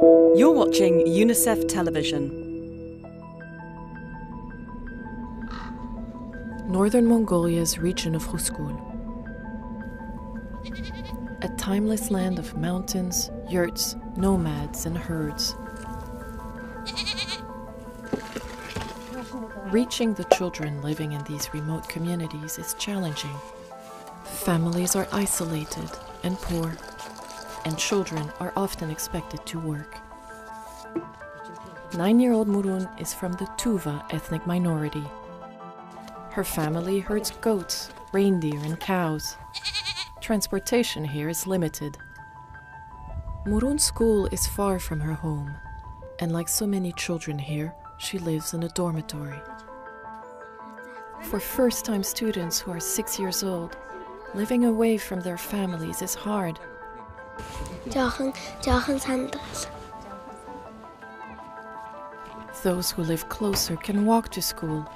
You're watching UNICEF Television. Northern Mongolia's region of Khuvsgul. A timeless land of mountains, yurts, nomads, and herds. Reaching the children living in these remote communities is challenging. Families are isolated and poor, and children are often expected to work. Nine year old Murun is from the Tuva ethnic minority. Her family herds goats, reindeer, and cows. Transportation here is limited. Murun's school is far from her home, and like so many children here, she lives in a dormitory. For first time students who are six years old, living away from their families is hard. Those who live closer can walk to school,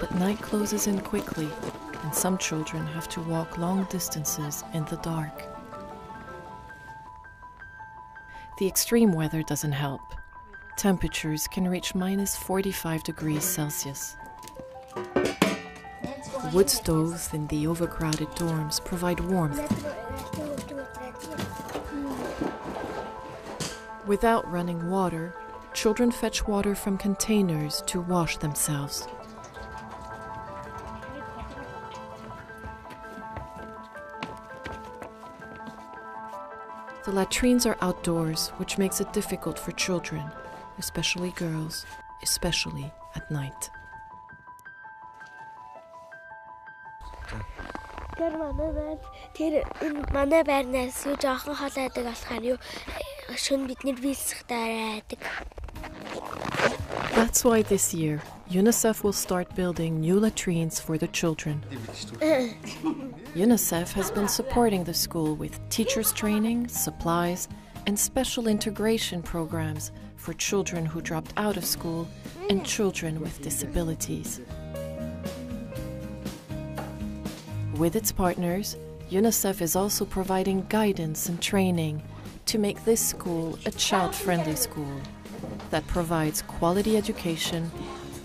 but night closes in quickly, and some children have to walk long distances in the dark. The extreme weather doesn't help. Temperatures can reach minus 45 degrees Celsius. Wood stoves in the overcrowded dorms provide warmth, Without running water, children fetch water from containers to wash themselves. The latrines are outdoors, which makes it difficult for children, especially girls, especially at night. Тэр манай байр тэр энэ манай байрнаас юу жоохон хол айдаг болохоор юу that's why this year, UNICEF will start building new latrines for the children. UNICEF has been supporting the school with teachers' training, supplies, and special integration programs for children who dropped out of school and children with disabilities. With its partners, UNICEF is also providing guidance and training to make this school a child friendly school that provides quality education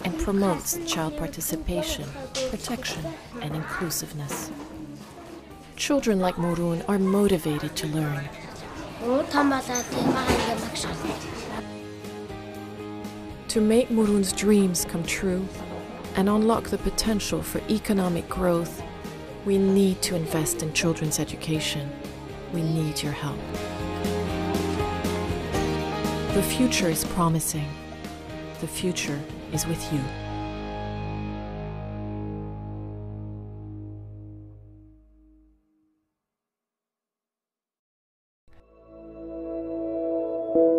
and promotes child participation, protection, and inclusiveness. Children like Murun are motivated to learn. To make Murun's dreams come true and unlock the potential for economic growth, we need to invest in children's education. We need your help. The future is promising. The future is with you.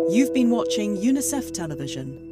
You've been watching UNICEF Television.